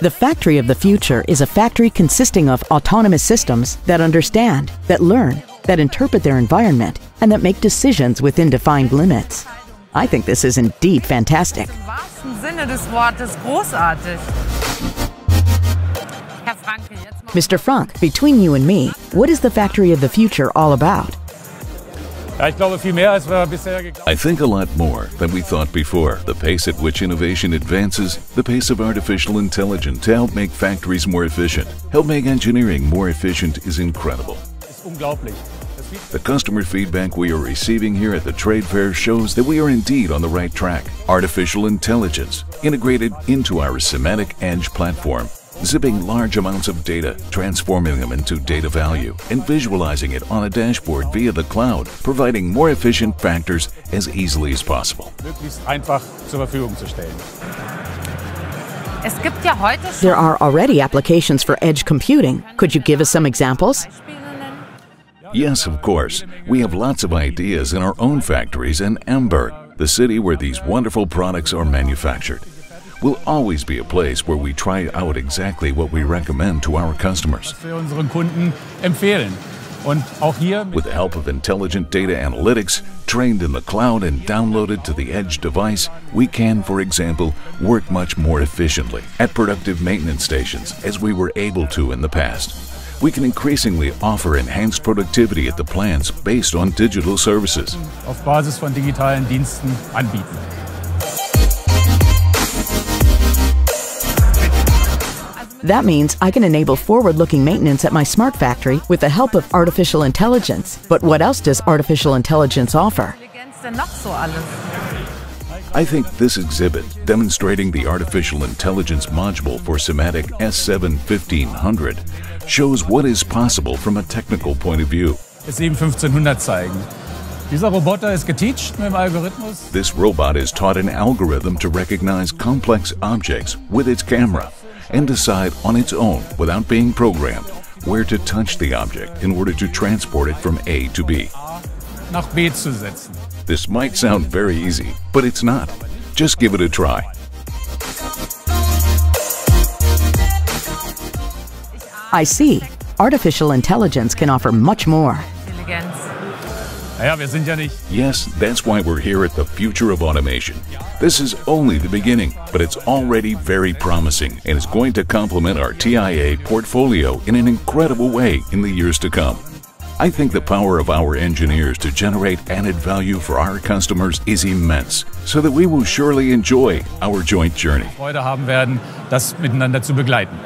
The factory of the future is a factory consisting of autonomous systems that understand, that learn, that interpret their environment, and that make decisions within defined limits. I think this is indeed fantastic. Im wahrsten Sinne des Wortes großartig. Herr Franke, jetzt mal Mr. Frank, between you and me, what is the factory of the future all about? I think a lot more than we thought before. The pace at which innovation advances, the pace of artificial intelligence to help make factories more efficient, help make engineering more efficient is incredible. The customer feedback we are receiving here at the trade fair shows that we are indeed on the right track. Artificial intelligence integrated into our SIMATIC Edge platform, zipping large amounts of data, transforming them into data value, and visualizing it on a dashboard via the cloud, providing more efficient factors as easily as possible. möglichst einfach zur Verfügung zu stellen. Es gibt ja heute schon There are already applications for edge computing. Could you give us some examples? Yes, of course. We have lots of ideas in our own factories in Amberg, the city where these wonderful products are manufactured. Will always be a place where we try out exactly what we recommend to our customers. Für unseren Kunden empfehlen. Und auch hier mit With the help of intelligent data analytics, trained in the cloud and downloaded to the edge device, we can, for example, work much more efficiently at productive maintenance stations as we were able to in the past. We can increasingly offer enhanced productivity at the plants based on digital services. auf Basis von digitalen Diensten anbieten. That means I can enable forward looking maintenance at my smart factory with the help of artificial intelligence. But what else does artificial intelligence offer? Intelligenz denn noch so alles? I think this exhibit, demonstrating the artificial intelligence module for SIMATIC S7 1500, shows what is possible from a technical point of view. Bis 7 1500 zeigen. Dieser Roboter ist geteacht mit dem Algorithmus. This robot is taught an algorithm to recognize complex objects with its camera and decide on its own, without being programmed, where to touch the object in order to transport it from A to B. nach B zu setzen. This might sound very easy, but it's not. Just give it a try. I see. Artificial intelligence can offer much more. Naja, wir sind ja nicht Yes, that's why we're here at the Future of Automation. This is only the beginning, but it's already very promising and is going to complement our TIA portfolio in an incredible way in the years to come. I think the power of our engineers to generate added value for our customers is immense, so that we will surely enjoy our joint journey. Freude haben werden, das miteinander zu begleiten.